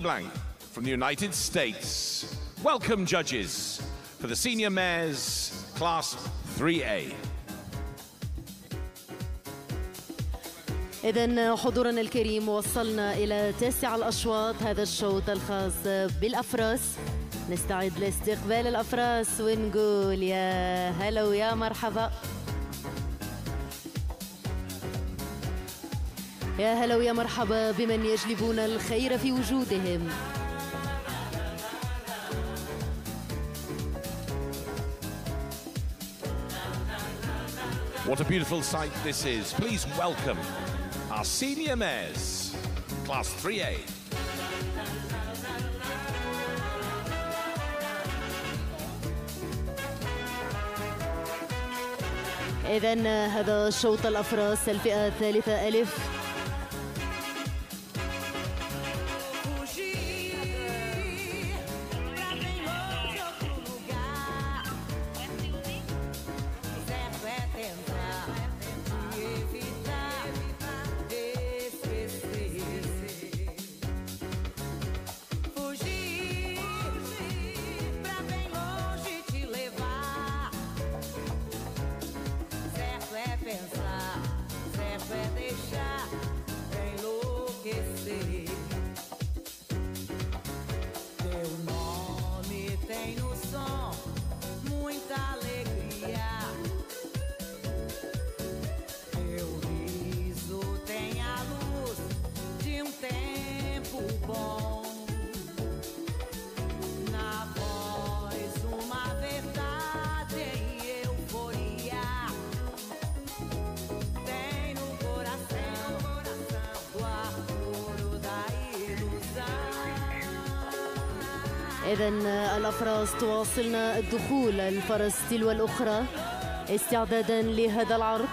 Blank from the United States. Welcome, judges, for the Senior Mares Class 3A. إذا حضورنا الكريم وصلنا إلى تاسع الأشواط هذا الشوط الخاص بالأفراس نستعد لاستقبال الأفراس ونقول يا هلا ويا مرحبا يا هلا ويا مرحبا بمن يجلبون الخير في وجودهم What a beautiful sight this is. Please welcome our senior mares, Class 3A. إذا هذا شوط الأفراس الفئة الثالثة ألف إذا الأفراس تواصلنا الدخول الفرس تلو الأخرى استعدادا لهذا العرض.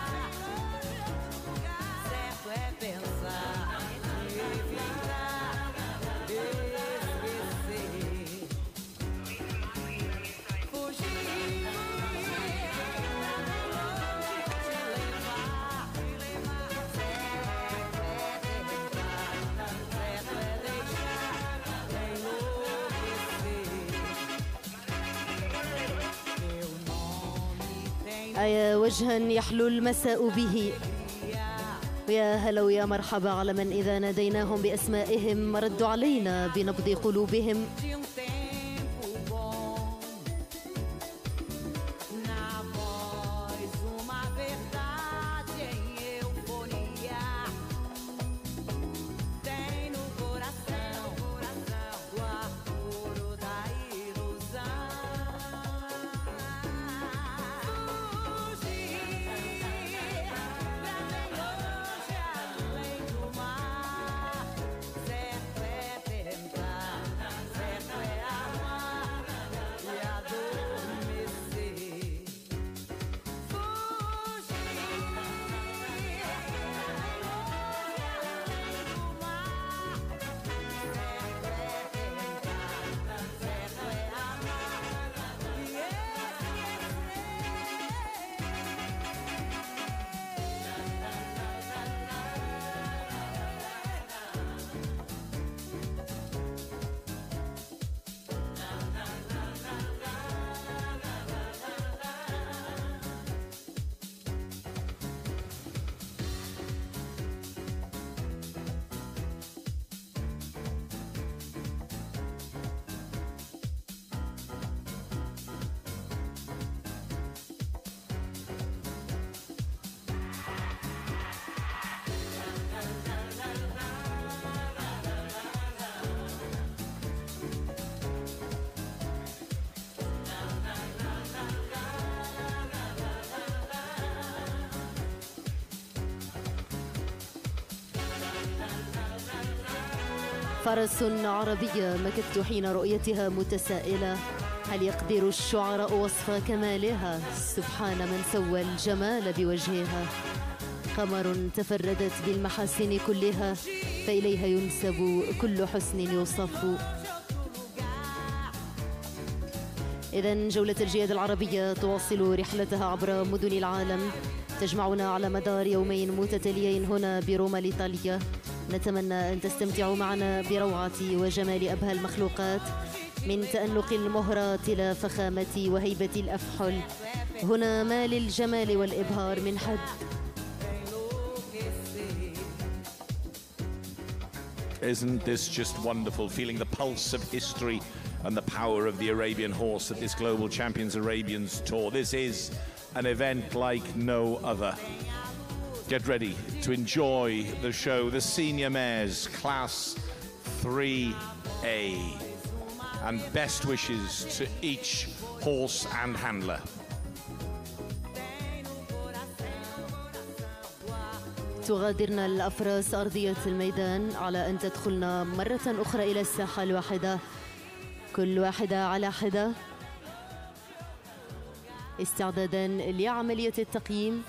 Nome tem أي وجها يحلو المساء به. ويا هلا ويا مرحبا على من إذا ناديناهم بأسمائهم. ردوا علينا بنبض قلوبهم. فرس عربية مكثت حين رؤيتها متسائلة. هل يقدر الشعراء وصف كمالها؟ سبحان من سوى الجمال بوجهها. قمر تفردت بالمحاسن كلها فإليها ينسب كل حسن يوصف إذا جولة الجياد العربية تواصل رحلتها عبر مدن العالم. تجمعنا على مدار يومين متتاليين هنا بروما الإيطالية نتمنى أن تستمتعوا معنا بروعة وجمال أبهى المخلوقات من تألق المهرات إلى فخامة وهيبة الأفحل هنا ما للجمال والإبهار من حد Isn't this just wonderful? Feeling the pulse of history and the power of the Arabian horse at this Global Champions Arabians Tour. This is an event like no other. Get ready to enjoy the show, the Senior Mares Class 3A. And best wishes to each horse and handler. تغادرنا الأفراس أرضية الميدان على أن تدخلنا مرة أخرى إلى الساحة الواحدة كل واحدة على حدة استعدادا لعملية التقييم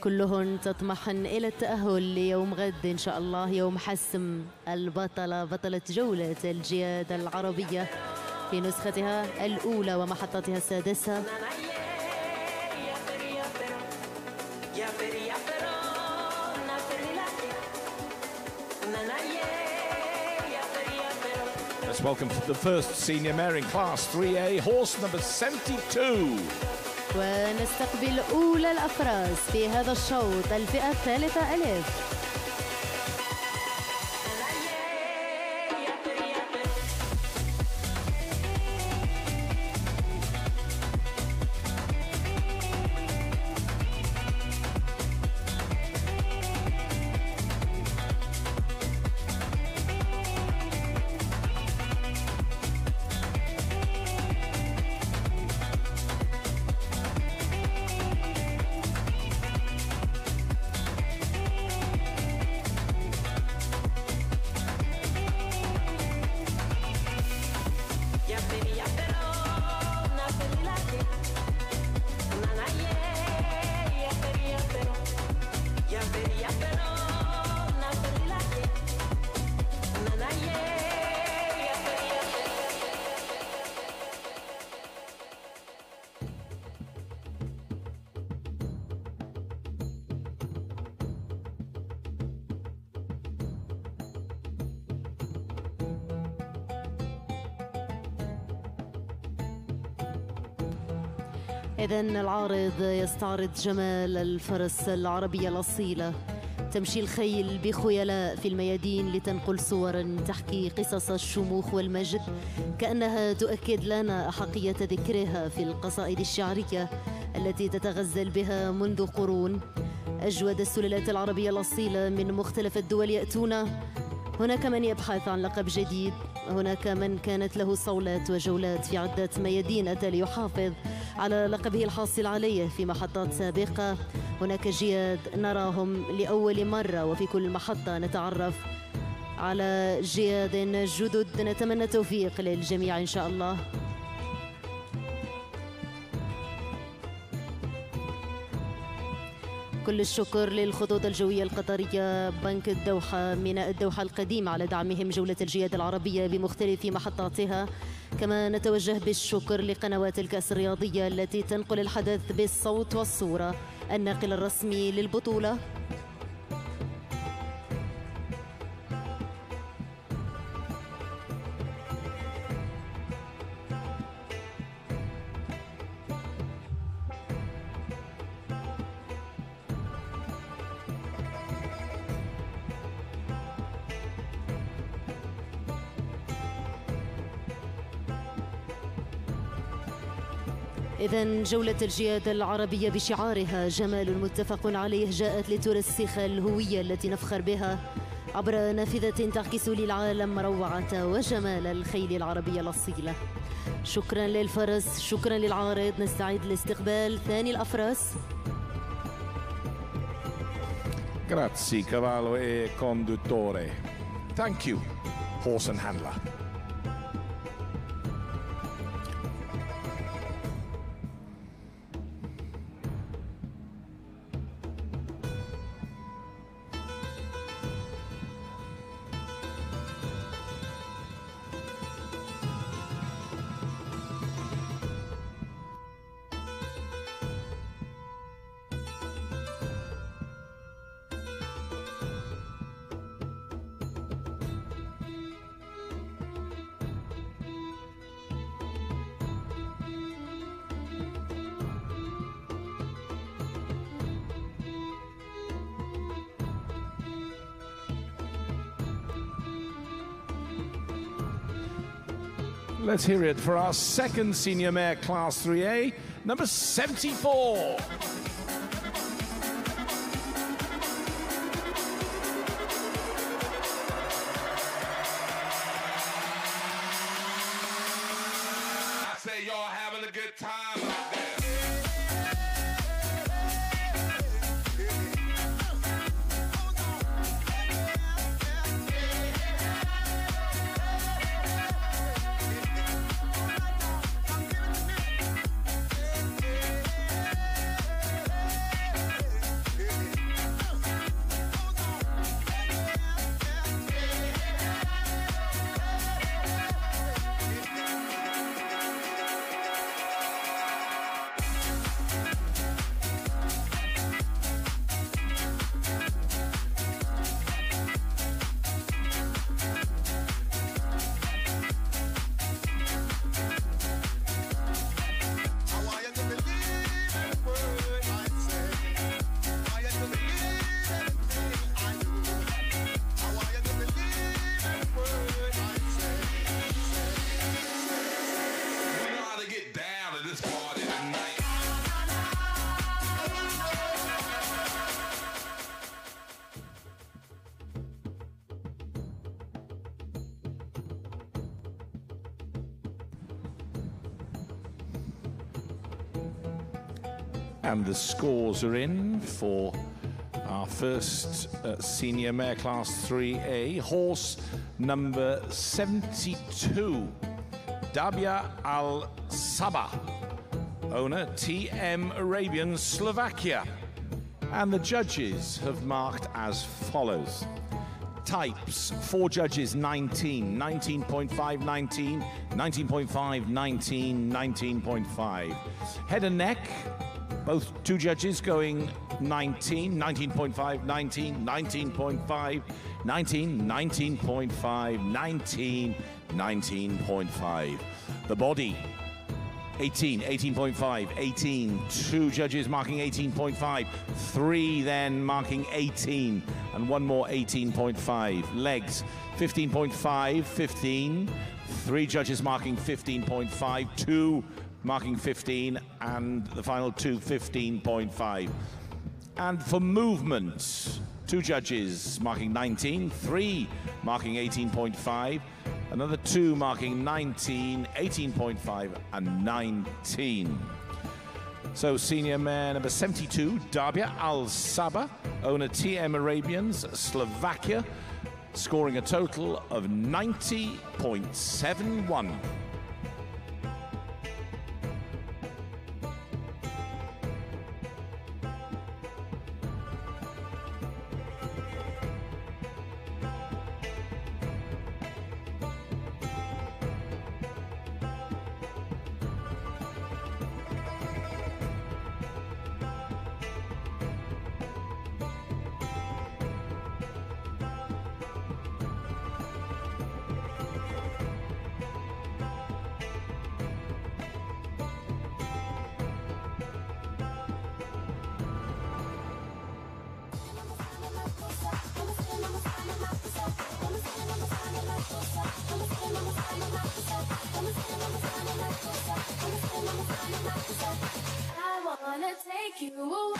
كلهن تطمحن إلى التأهل ليوم غد إن شاء الله يوم حسم البطلة بطلة جولة الجياد العربية في نسختها الأولى ومحطتها السادسة Let's welcome the first senior mare in Class 3A, horse number 72. ونستقبل أولى الأفراس في هذا الشوط الفئة الثالثة ألف. إذا العارض يستعرض جمال الفرس العربية الأصيلة تمشي الخيل بخيلاء في الميادين لتنقل صورا تحكي قصص الشموخ والمجد. كأنها تؤكد لنا أحقية ذكرها في القصائد الشعرية التي تتغزل بها منذ قرون. أجود السلالات العربية الأصيلة من مختلف الدول يأتون. هناك من يبحث عن لقب جديد. هناك من كانت له صولات وجولات في عدة ميادين أتى ليحافظ على لقبه الحاصل عليه في محطات سابقة. هناك جياد نراهم لأول مرة وفي كل محطة نتعرف على جياد جدد. نتمنى التوفيق للجميع إن شاء الله. كل الشكر للخطوط الجوية القطرية بنك الدوحة ميناء الدوحة القديم على دعمهم جولة الجياد العربية بمختلف محطاتها. كما نتوجه بالشكر لقنوات الكأس الرياضية التي تنقل الحدث بالصوت والصورة. الناقل الرسمي للبطولة إذا جولة الجياد العربية بشعارها جمال متفق عليه جاءت لترسخ الهوية التي نفخر بها عبر نافذة تعكس للعالم روعة وجمال الخيل العربية الأصيلة شكرا للفرس شكرا للعارض نستعد لاستقبال ثاني الأفراس Grazie, cavallo e conduttore. Thank you, horse and handler. Let's hear it for our second senior mare class 3A, number 74. And the scores are in for our first uh, senior mare class 3A. Horse number 72, Dabia Al Saba. Owner TM Arabian Slovakia. And the judges have marked as follows. Types, four judges, 19, 19.5, 19, 19.5, 19, 19.5. Head and neck, both two judges going 19, 19.5, 19, 19.5, 19, 19.5, 19, 19.5. The body, 18, 18.5, 18. Two judges marking 18.5. Three then marking 18. And one more 18.5. Legs, 15.5, 15. Three judges marking 15.5. Two marking 15. And the final two, 15.5. And for movement, two judges marking 19, three marking 18.5, another two marking 19, 18.5, and 19. So senior mare number 72, Dabia Al Saba, owner TM Arabians, Slovakia, scoring a total of 90.71. take you away.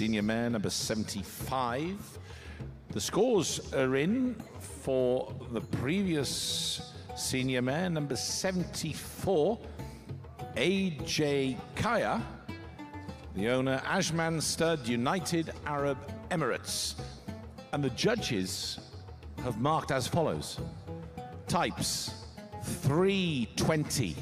Senior man, number 75. The scores are in for the previous senior man, number 74, AJ Kaya, the owner, Ajman Stud, United Arab Emirates. And the judges have marked as follows types 320.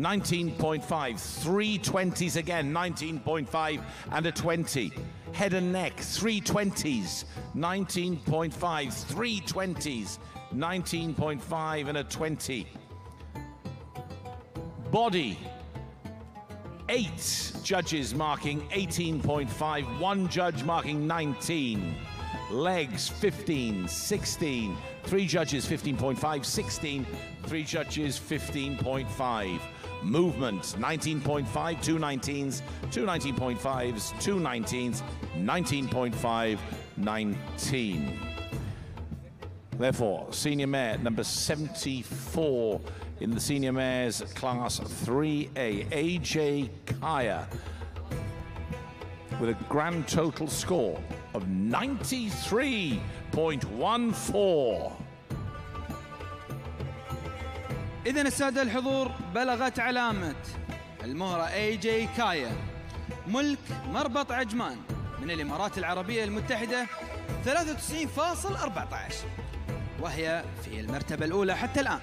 19.5, 320s again, 19.5 and a 20. Head and neck, 320s, 19.5, 320s, 19.5 and a 20. Body, eight judges marking 18.5, one judge marking 19. Legs 15, 16, three judges 15.5, 16, three judges 15.5. Movement 19.5, two 19s, two 19.5s, two 19s, 19.5, 19. Therefore, senior mare number 74 in the senior mares class 3A, AJ Kaya, with a grand total score of 93.14. إذا السادة الحضور بلغت علامة المهرة اي جي كايا ملك مربط عجمان من الإمارات العربية المتحدة 93.14 وهي في المرتبة الأولى حتى الآن.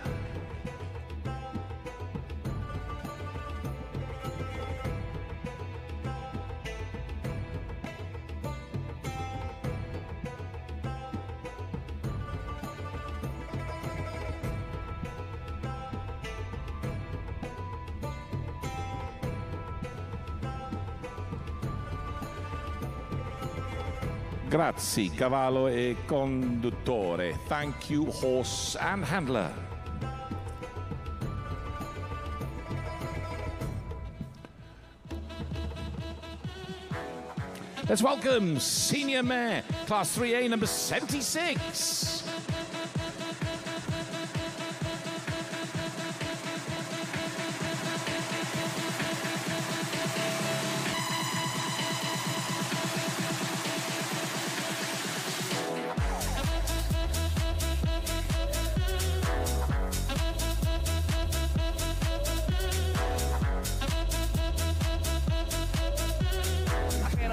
Grazie, cavallo e conduttore. Thank you, horse and handler. Let's welcome Senior Mayor, Class 3A, number 76.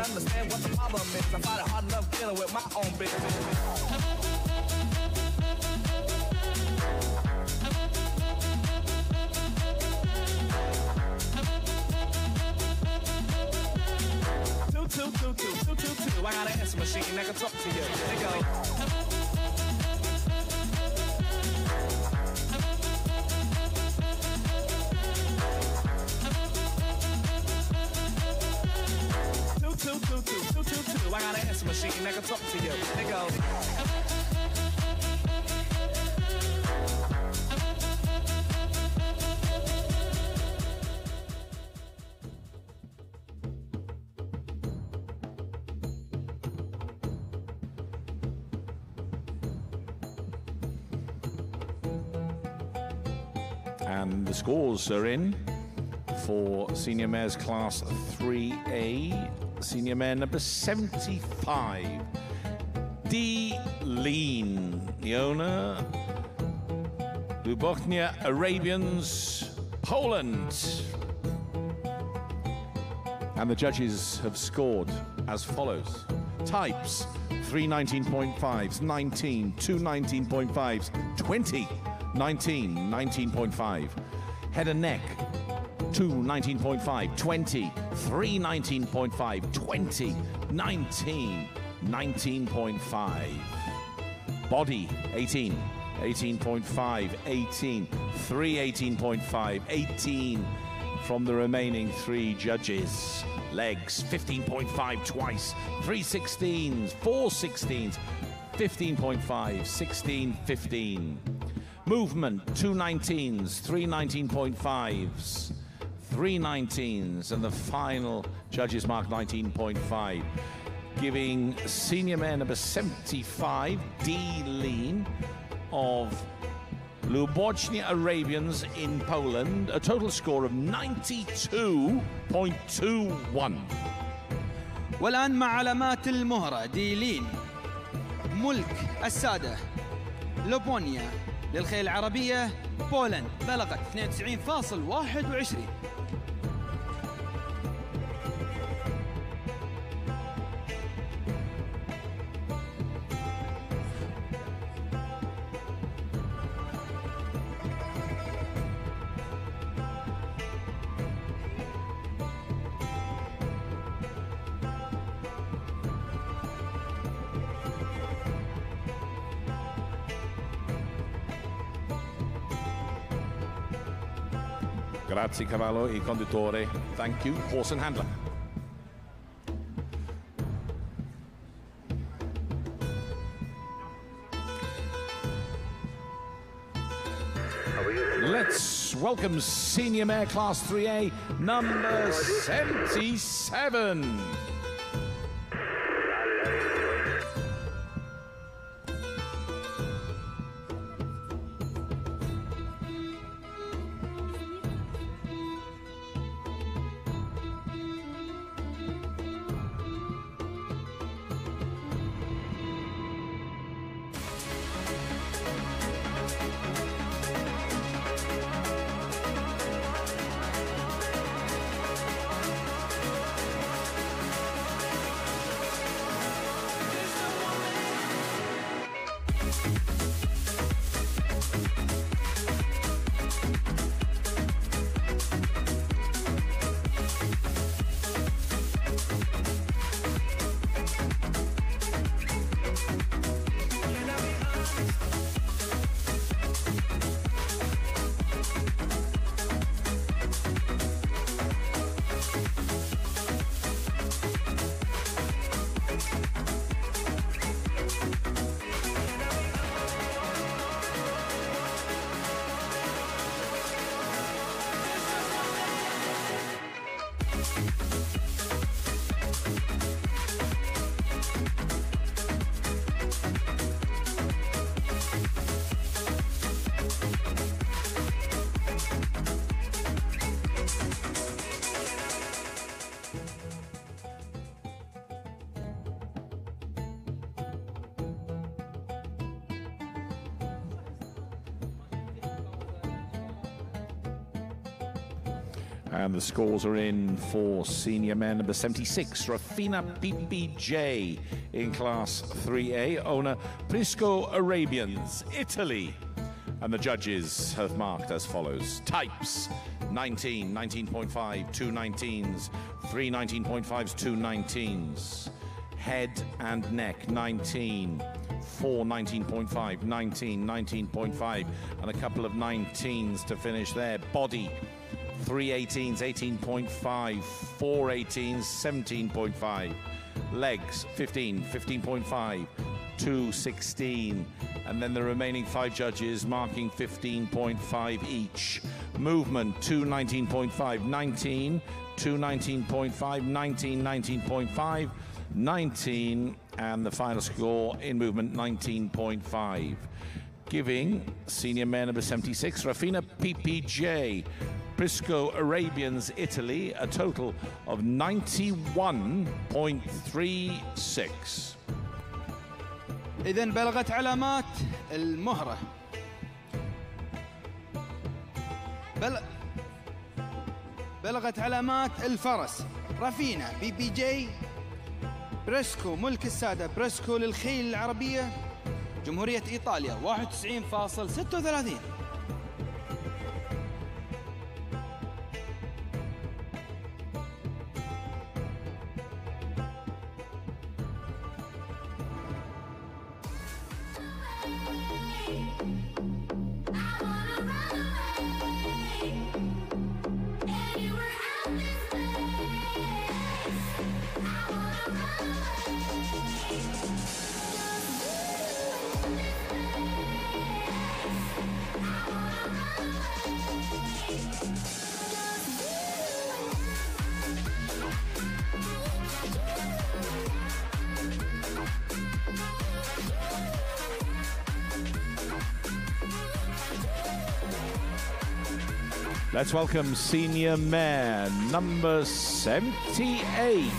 Understand what the problem is. I find it hard enough dealing with my own business. Two, two, two, two, two, two, two. I got an answer machine that can talk to you. There you go. Two, two. I got an answer machine that can talk to you. There you go. And the scores are in for Senior Mayor's Class 3A. Senior Mare number 75. D. Lean, the owner. Lubochnia Arabians, Poland. And the judges have scored as follows. Types, 3 19.5s, 19, 2 19.5s, 20, 19, 19.5. Head and neck, 2 19.5, 20, 3 19.5, 20, 19, 19.5. Body 18, 18.5, 18, 3 18.5, 18 from the remaining three judges. Legs 15.5 twice, 3 16s, 4 16s, 15.5, 16, 15. Movement 2 19s, 3 19.5s, 3 19s, and the final judges mark 19.5 giving senior man number 75, D. Lean of Lubochnia Arabians in Poland, a total score of 92.21. والآن مع علامات المهرة ديلين ملك السادة لوبونيا للخيل العربية بولند بلغت 92.21 Grazie cavallo e conduttore. Thank you, horse and handler. Let's welcome Senior Mare Class 3A, number 77. And the scores are in for senior man number 76, Rafina PPJ in class 3A, owner Prisco Arabians, Italy. And the judges have marked as follows types 19, 19.5, two 19s, three 19.5s, two 19s. Head and neck 19, four 19.5, 19, 19.5, and a couple of 19s to finish there. Body three 18s, 18.5, four 18s, 17.5. Legs 15, 15.5, two 16, and then the remaining five judges marking 15.5 each. Movement two 19.5, 19, two 19.5, 19, 19.5, 19, and the final score in movement 19.5 giving senior man number 76, Rafina PPJ, Prisco Arabians, Italy, a total of 91.36. إذا بلغت علامات المهرة. بل... بلغت علامات الفرس. رافينا بي بي جي بريسكو ملك السادة. بريسكو للخيل العربية. جمهورية إيطاليا 91.36 Let's welcome senior man number 78.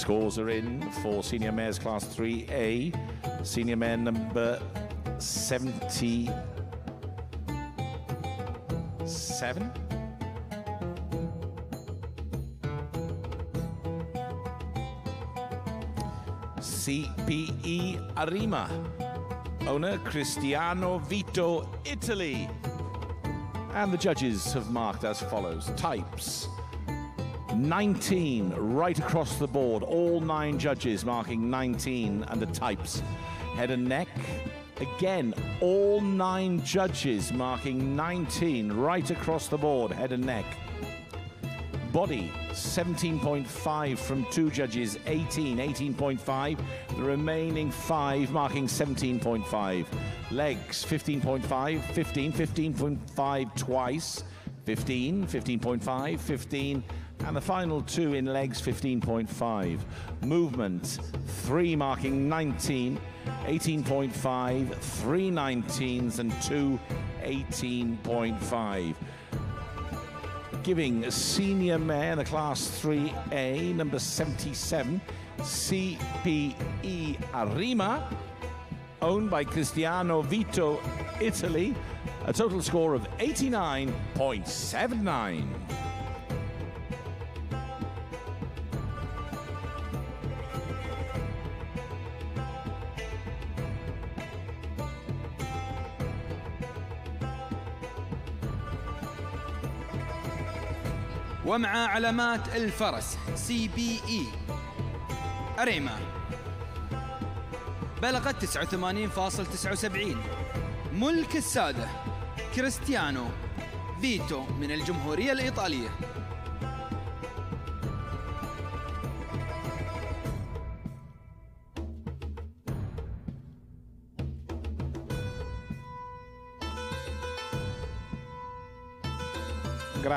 Scores are in for senior mares class 3A. Senior mare number 77. CPE Arima. Owner Cristiano Vito, Italy. And the judges have marked as follows types 19 right across the board, all nine judges marking 19 under types. Head and neck, again, all nine judges marking 19 right across the board, head and neck. Body 17.5 from two judges, 18, 18.5. The remaining five marking 17.5. Legs 15.5, 15, 15.5 twice, 15, 15.5, 15, and the final two in legs 15.5. Movement three marking 19, 18.5, three 19s, and two 18.5 giving a senior mare in the class 3A, number 77, CPE Arima, owned by Cristiano Vito, Italy, a total score of 89.79. ومع علامات الفرس سي بي إي. أريما. بلغت 89.79 ملك السادة كريستيانو فيتو من الجمهورية الإيطالية.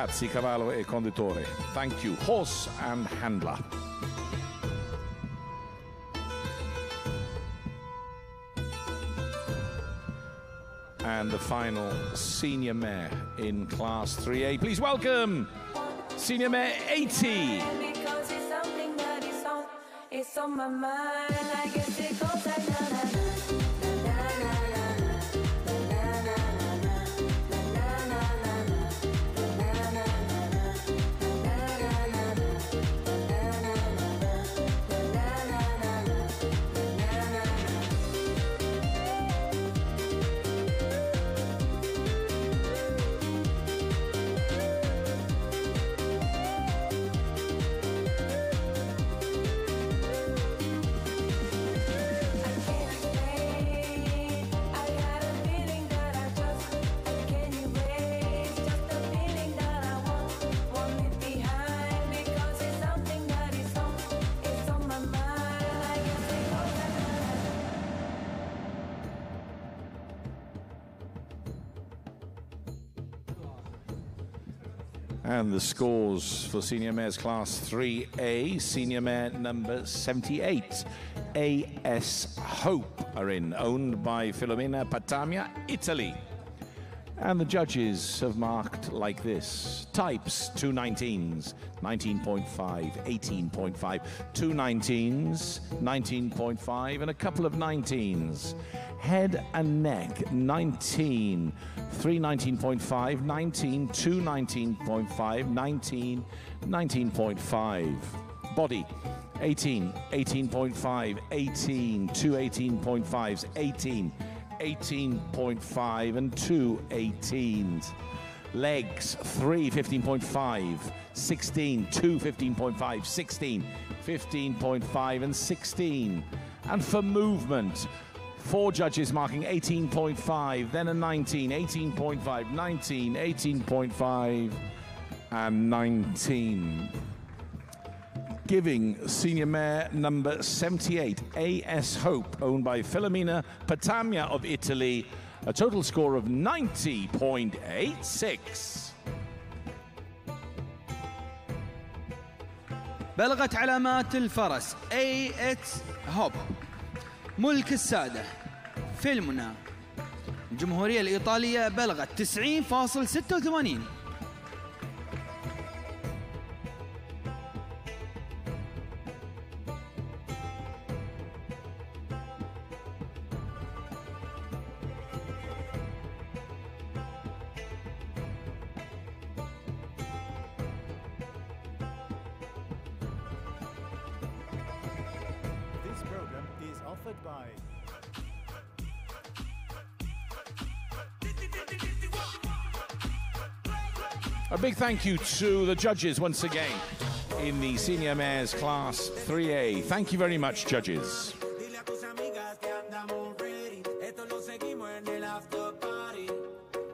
Grazie cavallo e. Thank you. Horse and handler. And the final senior mare in class 3A. Please welcome senior mare 80. And the scores for senior mares class 3A, senior mare number 78, AS Hope are in, owned by Filomena Patamia, Italy. And the judges have marked like this types, two 19s, 19.5, 18.5, two 19s, 19.5, and a couple of 19s. Head and neck, 19, three 19.5, 19, two 19.5, 19, 19.5. Body, 18, 18.5, 18, two 18.5s, 18, 18.5 and two 18s. Legs, three 15.5, 16, two 15.5, 16, 15.5 and 16. And for movement, four judges marking 18.5, then a 19, 18.5, 19, 18.5 and 19 giving senior mare number 78, AS Hope, owned by Filomena Patamia of Italy, a total score of 90.86. بلغت علامات الفرس اي اتس هوب ملك السادة. فيلمنا. الجمهورية الإيطالية بلغت 90.86 big thank you to the judges once again in the Senior Mares Class 3A. Thank you very much, judges. Dile a tus amigas que andamos ready. Esto lo seguimos en el after party.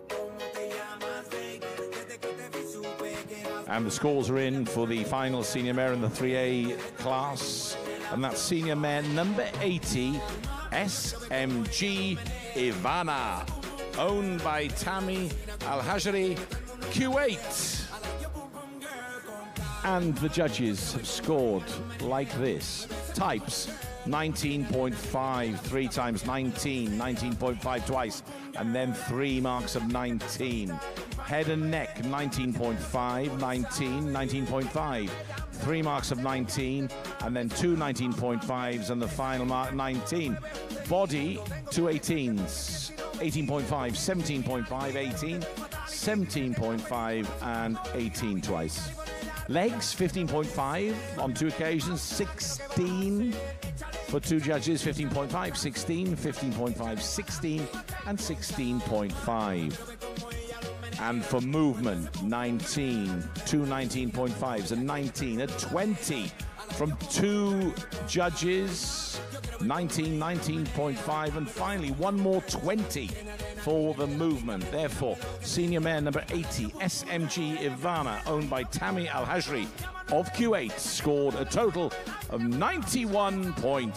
¿Cómo te llamas, baby? Desde que te vi supe que eras And the scores are in for the final senior mare in the 3A class. And that's senior mare number 80, SMG Ivana, owned by Tammy Al Hajri, Q8. And the judges have scored like this types 19.5, three times 19, 19.5 twice, and then three marks of 19. Head and neck 19.5, 19, 19.5. Three marks of 19, and then two 19.5s, and the final mark 19. Body, two 18s, 18.5, 17.5, 18, 17.5, and 18 twice. Legs 15.5 on two occasions, 16 for two judges, 15.5, 16, 15.5, 16, and 16.5. And for movement, 19, two 19.5s, a 19, a 20 from two judges, 19, 19.5, and finally one more 20 for the movement. Therefore, senior mare number 80, SMG Ivana, owned by Tammy Al Hajri of Q8, scored a total of 91.79.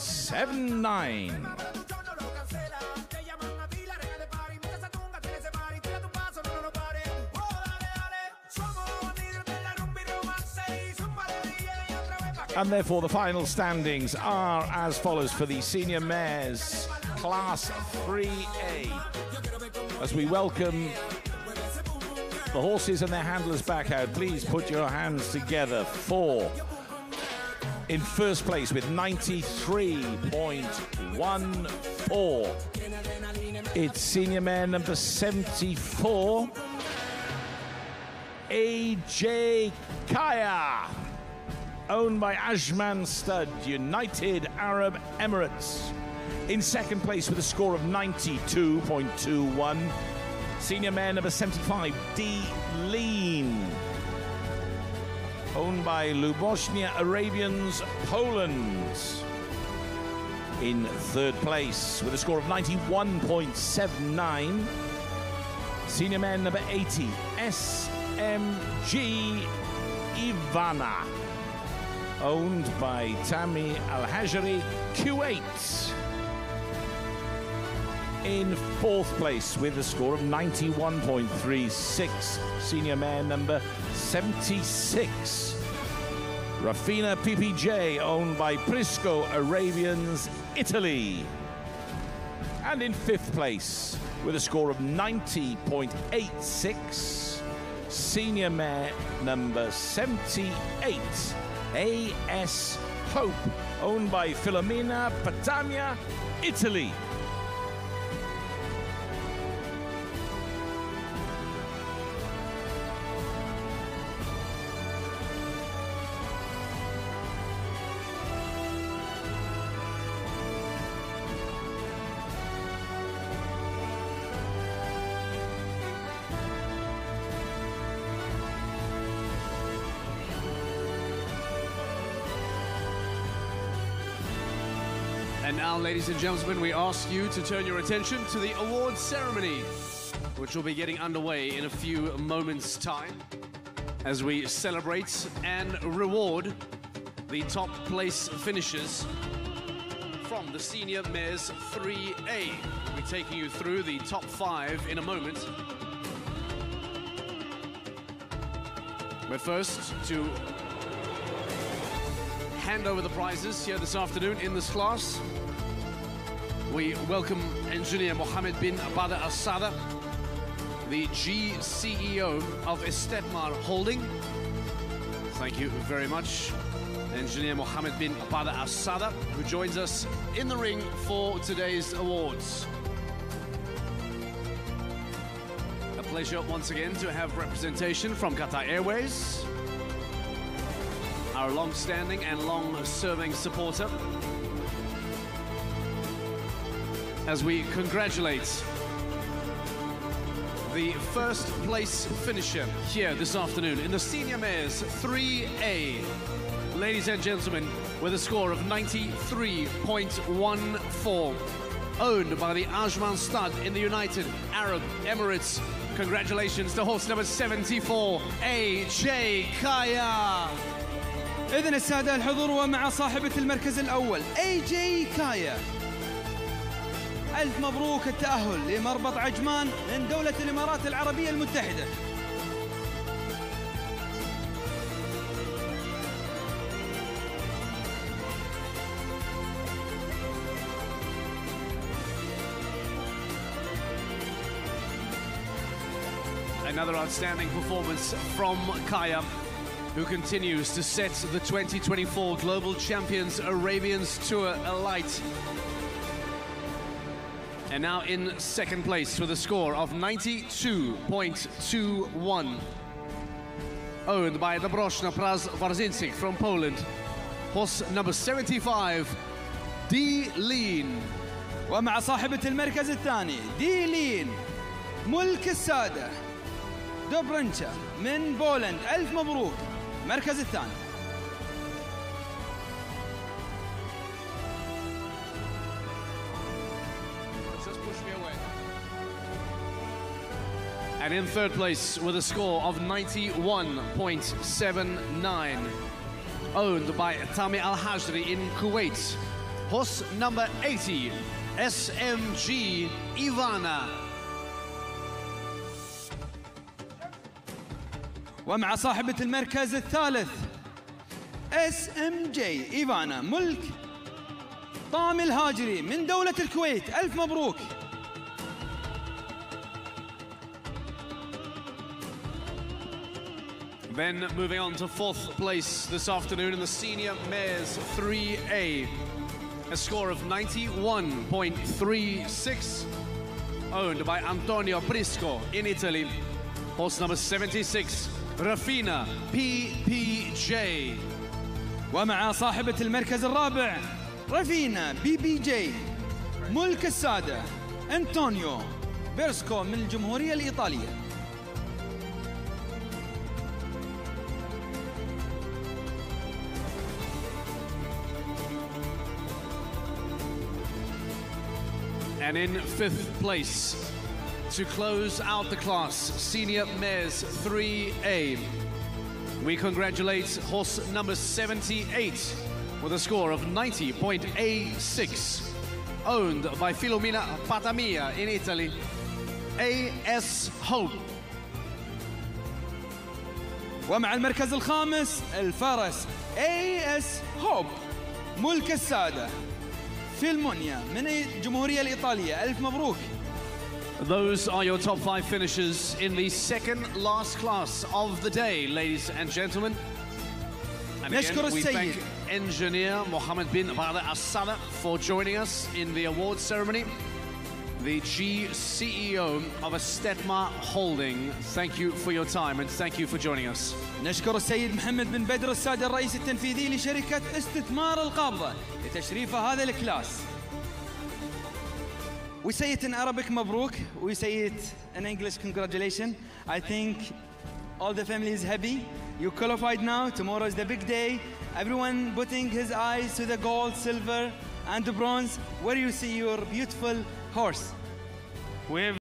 Te llaman a ti la reina de party. Mientras se tunga, tiene ese party. Tira tu paso, no, no, no pare. Oh, dale, dale. Somos bandidos de la rumba y romance. Y zumba de DJ y otra vez pa' que And therefore, the final standings are as follows for the senior mares class 3A. As we welcome the horses and their handlers back out, please put your hands together for in first place with 93.14. It's senior mare number 74, AJ Kaya owned by Ajman Stud, United Arab Emirates. In second place with a score of 92.21, senior mare number 75, D. Lean, owned by Lubosnia Arabians, Poland. In third place with a score of 91.79, senior mare number 80, SMG Ivana owned by Tammy Al Hajri, Q8. In fourth place with a score of 91.36, senior mare number 76. Rafina PPJ, owned by Prisco Arabians, Italy. And in fifth place with a score of 90.86, senior mare number 78. AS Hope, owned by Filomena Patania, Italy. And now, ladies and gentlemen, we ask you to turn your attention to the awards ceremony, which will be getting underway in a few moments' time as we celebrate and reward the top place finishers from the Senior Mares 3A. We'll be taking you through the top five in a moment. But first, to hand over the prizes here this afternoon in this class. We welcome engineer Mohammed bin Abada Al Sada, the GCEO of Estithmar Holding. Thank you very much, engineer Mohammed bin Abada Al Sada, who joins us in the ring for today's awards. A pleasure once again to have representation from Qatar Airways, our long-standing and long-serving supporter as we congratulate the first place finisher here this afternoon in the Senior Mares 3A. Ladies and gentlemen, with a score of 93.14, owned by the Ajman Stud in the United Arab Emirates. Congratulations to horse number 74, AJ Kaya. إذن السادة الحضور ومع صاحبة المركز الأول أي ألف مبروك التأهل لمربط عجمان من دولة الإمارات العربية المتحدة Another outstanding performance from Kaya, who continues to set the 2024 Global Champions Arabians Tour alight. And now in second place with a score of 92.21. Owned by Dobroshna Praz Warzinczyk from Poland. Horse number 75, D Lean. ومع صاحبة المركز الثاني دي لين ملك السادة دوبرنشا من بولند ألف مبروك المركز الثاني And in third place with a score of 91.79, owned by Tami Al Hajri in Kuwait. Horse number 80, SMG Ivana. ومع صاحبة المركز الثالث اس ام جي ايفانا ملك طامي الهاجري من دولة الكويت ألف مبروك Then moving on to fourth place this afternoon in the Senior Mares 3A. A score of 91.36, owned by Antonio Prisco in Italy. Horse number 76, Rafina P P J. ومع صاحبة المركز الرابع رافينا بي بي جي ملك السادة أنطونيو بيرسكو من الجمهورية الإيطالية And in fifth place, to close out the class, Senior Mares 3A, we congratulate horse number 78 with a score of 90.86, owned by Filomena Patamia in Italy. AS Hope. ومع المركز الخامس الفرس اي اس هوب ملك السادة فيلمونيا من الجمهورية الإيطالية ألف مبروك Those are your top five finishers in the second last class of the day, ladies and gentlemen. And نشكر again, we السيد. thank engineer Mohammed bin Bada Asada for joining us in the award ceremony. the G CEO of Estithmar Holding. Thank you for your time and thank you for joining us. نشكر السيد محمد بن بدر الرئيس التنفيذي لشركة استثمار القابضة لتشريف هذا الكلاس. We say it in Arabic مبروك. We say it in English congratulations. I think all the family is happy. You qualified now. Tomorrow is the big day. Everyone putting his eyes to the gold, silver, and the bronze. Where you see your beautiful horse. Have